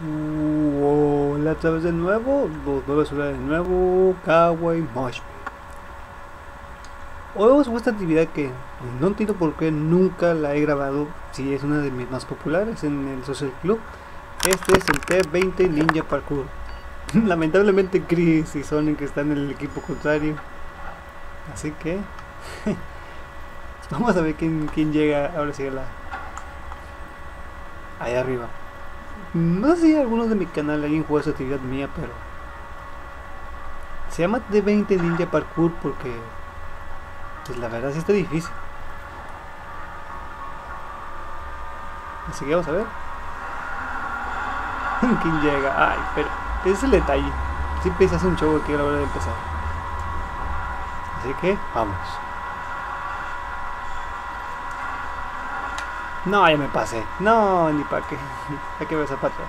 Uh, hola otra vez de nuevo, a subir de nuevo, Kawaii Mosh. Hoy vamos a esta actividad que no entiendo por qué nunca la he grabado, si es una de mis más populares en el Social Club. Este es el T20 Ninja Parkour. Lamentablemente Chris y Sonic están en el equipo contrario. Así que vamos a ver quién, quién llega ahora sí a la... Ahí arriba. No sé si algunos de mi canal alguien juega esa actividad mía, pero se llama D20 Ninja Parkour porque pues la verdad sí está difícil. Así que vamos a ver. ¿Quién llega? Ay, pero ese es el detalle. Siempre se hace un show aquí a la hora de empezar. Así que vamos. No, ya me pasé. No, ni para qué. Hay que ver zapatos.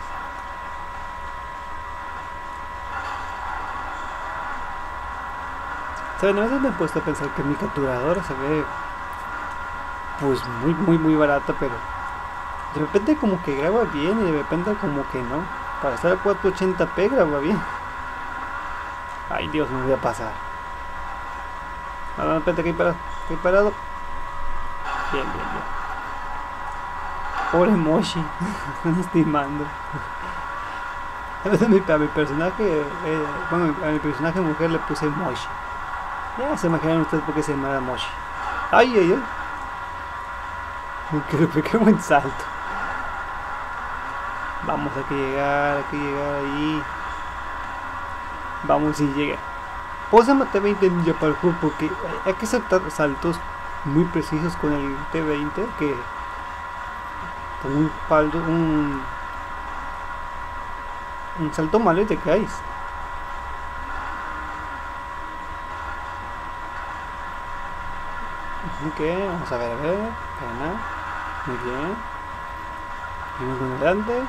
¿Saben? A veces me he puesto a pensar que mi capturadora se ve pues muy, muy, muy barata, pero de repente como que graba bien y de repente como que no. Para estar a 480p graba bien. Ay Dios, me voy a pasar. No, de repente que hay parado. Bien, bien, bien. Pobre Moshi, están estimando. A mi, a mi personaje, eh, bueno, a mi personaje mujer le puse Moshi. Ya se imaginan ustedes por qué se llama Moshi. Ay, ay, ay. Qué, buen salto. Vamos, hay que llegar, hay que llegar ahí. Vamos y llega. Puedo matar 20 Ninja Parkour porque hay que saltar saltos muy precisos con el T20 que un paldo, un, un salto malo y te caes. Ok, vamos a ver, a ver, pena. Muy bien. Vamos adelante.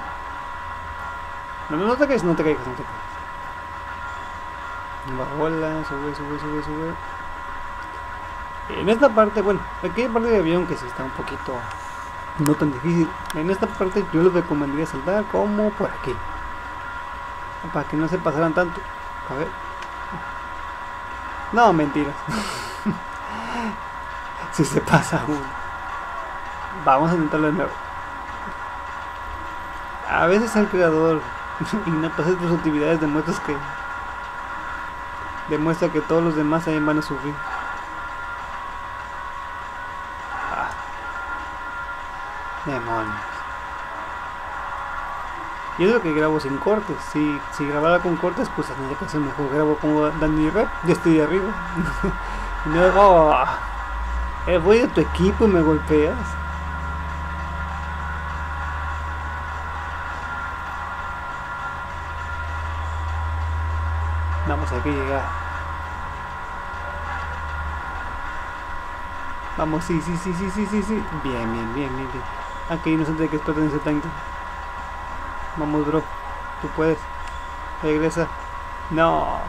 No, no te caes, no te caigas, no te caigas. Va bola, sube, sube, sube, sube. En esta parte, bueno, aquí hay parte de avión que sí está un poquito no tan difícil. En esta parte yo les recomendaría saltar como por aquí. Para que no se pasaran tanto. A ver. No, mentiras. si se pasa uno. Vamos a intentarlo de nuevo. A veces el creador y no pasa tus actividades demuestras que demuestra que todos los demás también van a sufrir. Demonios. Y es lo que grabo sin cortes. Si, si grabara con cortes, pues tendría que hacer mejor. Grabo como Dani Rep, ya estoy arriba. y me oh, eh, voy a tu equipo y me golpeas. Vamos a que llegar. Vamos, sí, sí, sí, sí, sí, sí, sí. Bien, bien, bien, bien, bien. Aquí inocente de que exploten ese tanque. Vamos, bro. Tú puedes. Regresa. No.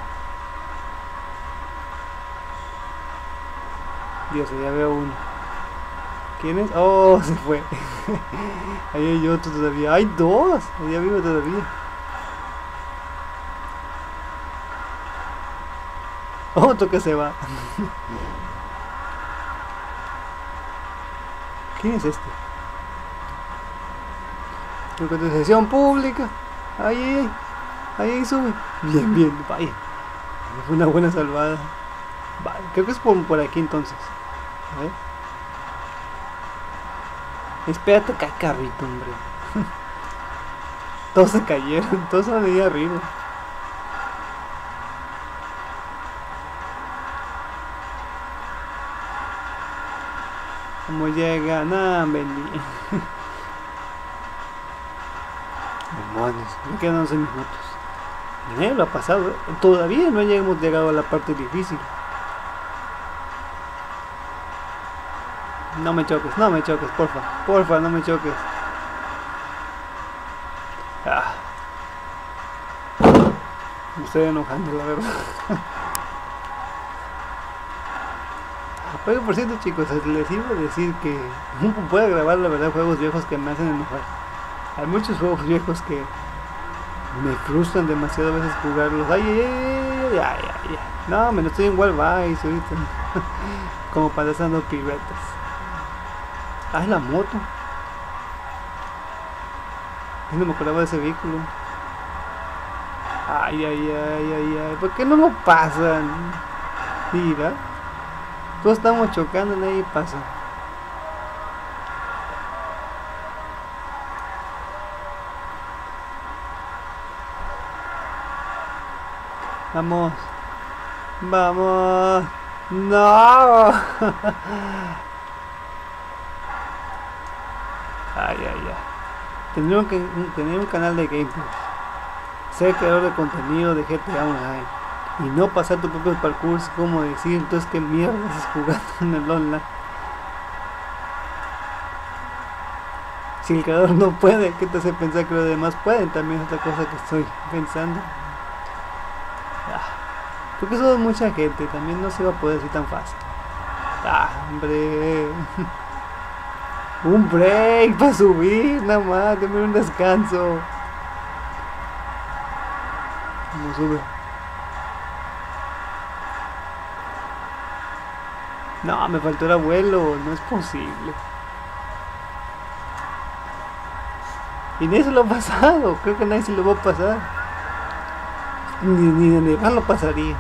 Dios, ya veo uno. ¿Quién es? Oh, se fue. Ahí hay otro todavía. Hay dos. Allá vivo todavía. Otro que se va. ¿Quién es este? Sesión pública. Ahí, ahí, ahí, sube. Bien, bien, vaya. Una buena salvada. Vale, creo que es por, por aquí entonces. A ver. Espérate, cae carrito, hombre. todos se cayeron, todos van ahí arriba. ¿Cómo llega? Nah, vení. Demonios, me quedan 11 minutos. Nadie lo ha pasado, ¿eh? todavía no hemos llegado a la parte difícil. No me choques, no me choques, porfa, porfa, no me choques. Ah. Me estoy enojando, la verdad. Oye, por cierto, chicos, les iba a decir que puedo grabar, la verdad, juegos viejos que me hacen enojar. Hay muchos juegos viejos que me frustran demasiado a veces jugarlos. Ay, ay, ay, ay, ay, No, me lo estoy en Wild Vice ahorita. Como dando piruetas. Ah, la moto. no me acordaba de ese vehículo. Ay, ay, ay, ay, ay. ¿Por qué no lo pasan? Mira. Todos estamos chocando, nadie pasa. Vamos. Vamos. No. ay, ay, ay. Tendríamos que tener un canal de gameplay. Ser creador de contenido de GTA Online. Y no pasar tu propio parkour, como decir, entonces qué mierda es jugando en el online. Si el creador no puede, ¿qué te hace pensar que los demás pueden? También es otra cosa que estoy pensando. Porque somos mucha gente, también no se va a poder así tan fácil. Ah, hombre. un break para subir, nada más, denme un descanso. ¿Cómo sube? No, me faltó el abuelo, no es posible. Y nadie se lo ha pasado, creo que nadie se lo va a pasar. Ni, ni de nevar lo pasaría.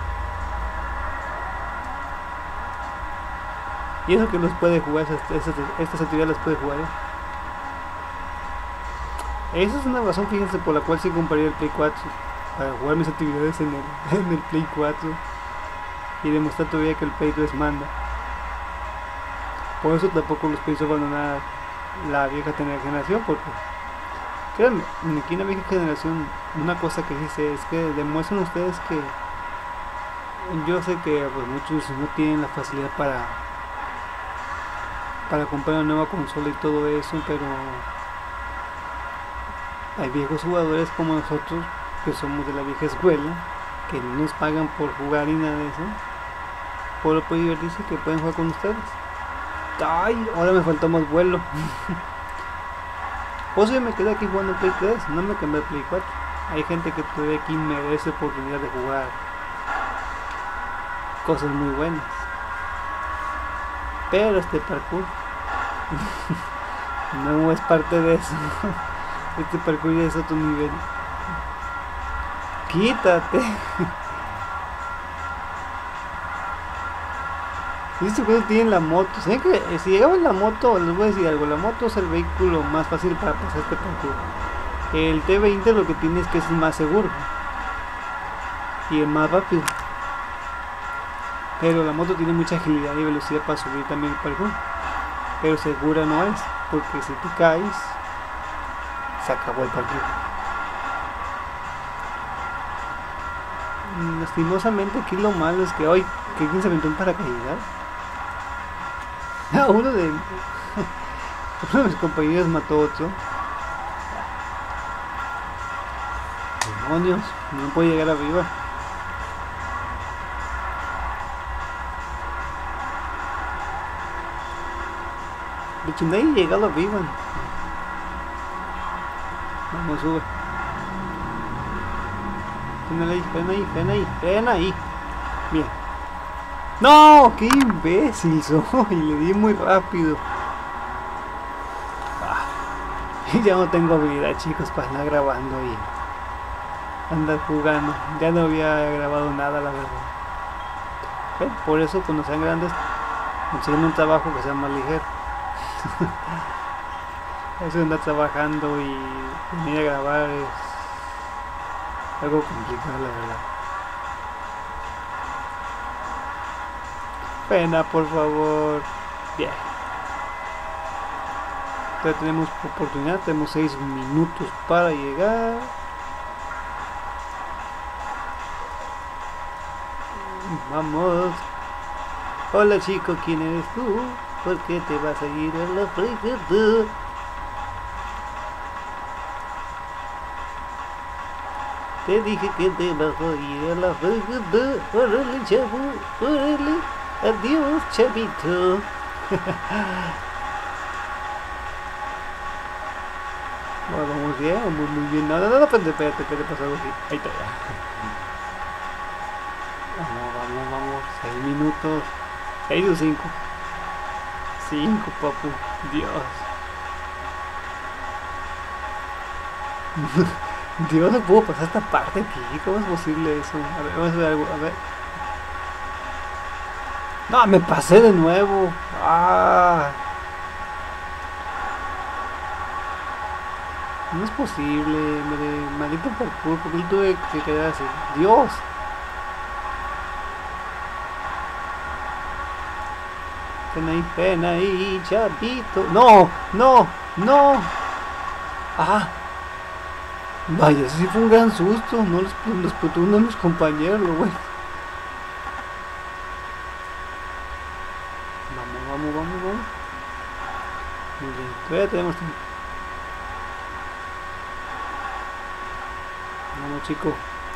Y eso que los puede jugar, estas, actividades las puede jugar. ¿eh? Esa es una razón, fíjense, por la cual sí compraría el Play 4. Para jugar mis actividades en el, en el Play 4. Y demostrar todavía que el Play 3 manda. Por eso tampoco los pienso abandonar la vieja generación. Porque, créanme, aquí en la vieja generación, una cosa que dice es que demuestran ustedes que. Yo sé que pues, muchos no tienen la facilidad para para comprar una nueva consola y todo eso, pero hay viejos jugadores como nosotros, que somos de la vieja escuela, que no nos pagan por jugar y nada de eso, por por divertirse que pueden jugar con ustedes. Ay, ahora me faltó más vuelo. pues yo me quedé aquí jugando Play 3, no me cambié Play 4. Hay gente que todavía aquí merece oportunidad de jugar cosas muy buenas. Pero este parkour no es parte de eso. Este parkour ya es otro nivel. Quítate. Este juego tiene la moto. ¿Saben que eh, si llegamos la moto, les voy a decir algo. La moto es el vehículo más fácil para pasar este parkour. El T20 lo que tiene es que es más seguro. Y es más rápido. Pero la moto tiene mucha agilidad y velocidad para subir también el parkour. Pero segura no es, porque si te caes, se acabó el parkour. Mm, lastimosamente aquí lo malo es que hoy, que alguien se aventó un paracaídas. uno de uno de mis compañeros mató a otro. Demonios, no puede llegar arriba. De hecho, nadie llegado arriba. Vamos, sube. Frena ahí, frena ahí, frena ahí, frena ahí. Bien. ¡No! ¡Qué imbécil soy! Le di muy rápido. Ah, ya no tengo habilidad, chicos, para andar grabando y andar jugando. Ya no había grabado nada, la verdad. Por eso, cuando sean grandes, consiguen un trabajo que sea más ligero. Eso andar trabajando y venir a grabar es algo complicado, la verdad. Pena, por favor. Bien. Ya tenemos oportunidad, tenemos 6 minutos para llegar. Vamos. Hola chico, ¿quién eres tú? ¿Por qué te vas a ir a la fregada? Te dije que te vas a ir a la fregada. Órale, chavo, órale. Adiós, chavito. vamos bien, vamos muy bien. No, no, no, espérate, espérate, espérate, pasa algo aquí. Ahí está ya. Vamos, vamos, vamos. 6 minutos. 6 o 5. 5, papu. Dios. Dios, no puedo pasar esta parte aquí. ¿Cómo es posible eso? A ver, vamos a ver algo. A ver. No, me pasé de nuevo. Ah. No es posible, hombre. Maldito parkour. ¿Por qué tuve que quedar así? Dios. Ven ahí, ven ahí, chavito. No, no, no. Ah. Vaya, eso sí fue un gran susto. No los, los puto uno de mis compañeros, bueno. Vamos, vamos, vamos, vamos. Muy bien, todavía tenemos tiempo. Vamos, chico,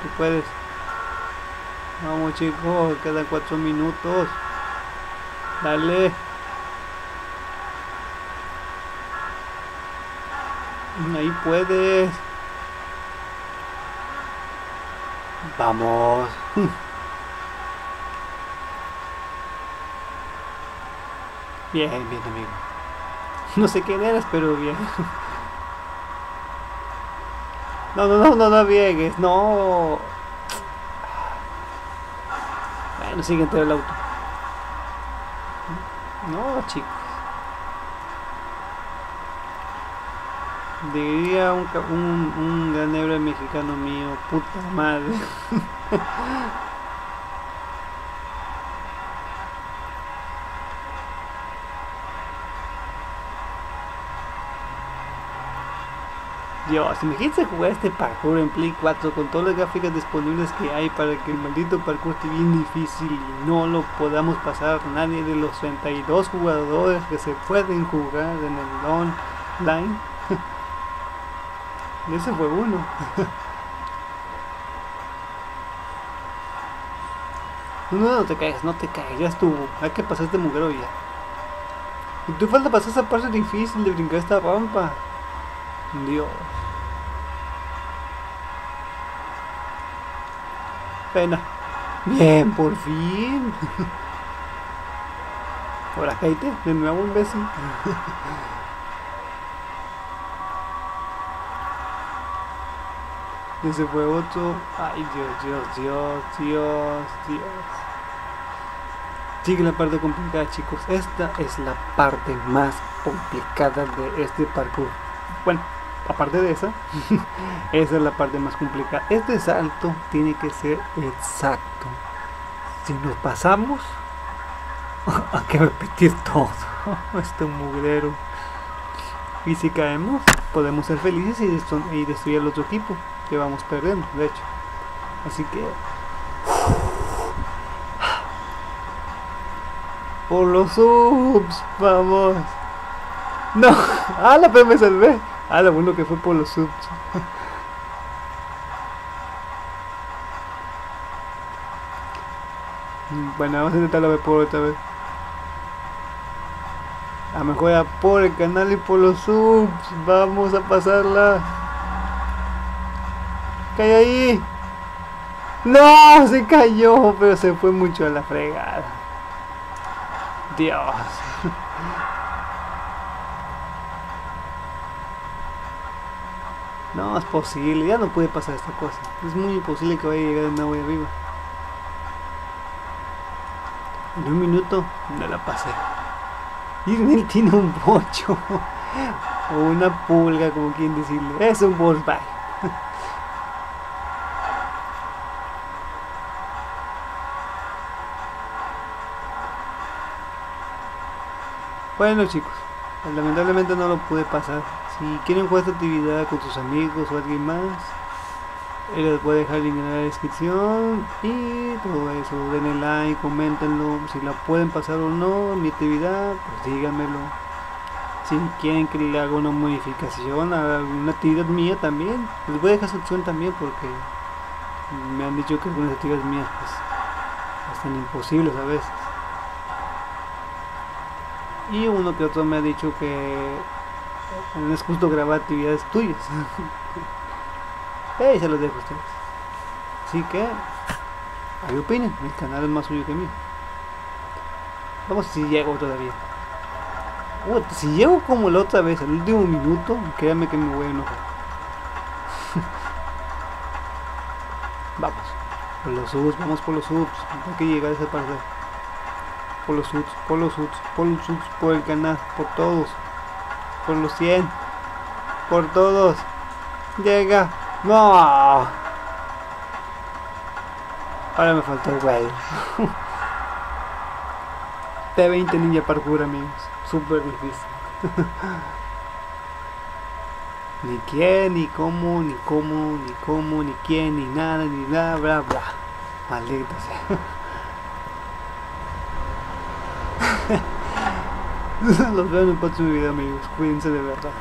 tú puedes. Vamos, chico, quedan cuatro minutos. Dale. Ahí puedes. Vamos. Bien, bien, amigo. No sé quién eres, pero bien. No, no, no, no, no viegues, no. Bueno, sigue entero el auto. No, chicos. Diría un, un, un gran héroe mexicano mío, puta madre. Dios, imagínense jugar este parkour en Play 4 con todas las gráficas disponibles que hay para que el maldito parkour esté bien difícil y no lo podamos pasar nadie de los 32 jugadores que se pueden jugar en el online. Ese fue uno. No, no, no te caigas, no te caigas, ya estuvo. Hay que pasar este mugrero ya. Y tú falta pasar esa parte difícil de brincar esta rampa. Dios. Pena. Bien, por fin. Ahora cállate, de nuevo imbécil. Ese fue otro. Ay, Dios, Dios, Dios, Dios, Dios. Sigue la parte complicada, chicos. Esta es la parte más complicada de este parkour. Bueno, aparte de esa, esa es la parte más complicada. Este salto tiene que ser exacto. Si nos pasamos, hay que repetir todo. Este mugrero. Y si caemos, podemos ser felices y, destru- y destruir al otro equipo que vamos perdiendo, de hecho. Así que. Por los subs, vamos. No, ala, pero me salvé. Ah, lo bueno que fue por los subs. Bueno, vamos a intentarlo ver por otra vez. A lo mejor ya por el canal y por los subs. Vamos a pasarla. ¡Cae ahí! ¡No! Se cayó, pero se fue mucho a la fregada. Dios. Es posible, ya no puede pasar esta cosa. Es muy imposible que vaya a llegar nuevo ahí arriba. En un minuto no la pasé. Y tiene un bocho. o una pulga, como quien decirle. Es un Volkswagen. Bueno chicos, lamentablemente no lo pude pasar. Si quieren jugar esta actividad con sus amigos o alguien más, les voy a dejar el link en la descripción y todo eso. Denle like, coméntenlo, si la pueden pasar o no, mi actividad, pues díganmelo. Si quieren que le haga una modificación a alguna actividad mía también, les voy a dejar su opción también porque me han dicho que algunas actividades mías pues están imposibles a veces. Y uno que otro me ha dicho que No es justo grabar actividades tuyas. hey, se los dejo a ustedes. Así que, ahí opinen. Mi canal es más suyo que mío. Vamos si llego todavía. Uh, si llego como la otra vez, al último minuto, créanme que me voy a enojar. vamos. Por los subs, vamos por los subs. Hay que llegar a esa parte. Por los subs, por los subs, por los subs, por el canal, por todos. Por los 100. Por todos. Llega. No. Ahora me falta el güey. T20 Ninja Parkour, amigos. Súper difícil. ni quién, ni cómo, ni cómo, ni cómo, ni quién, ni nada, ni bla, bla, bla. Maldita sea. Los veo en el próximo video, amigos. Cuídense de verdad.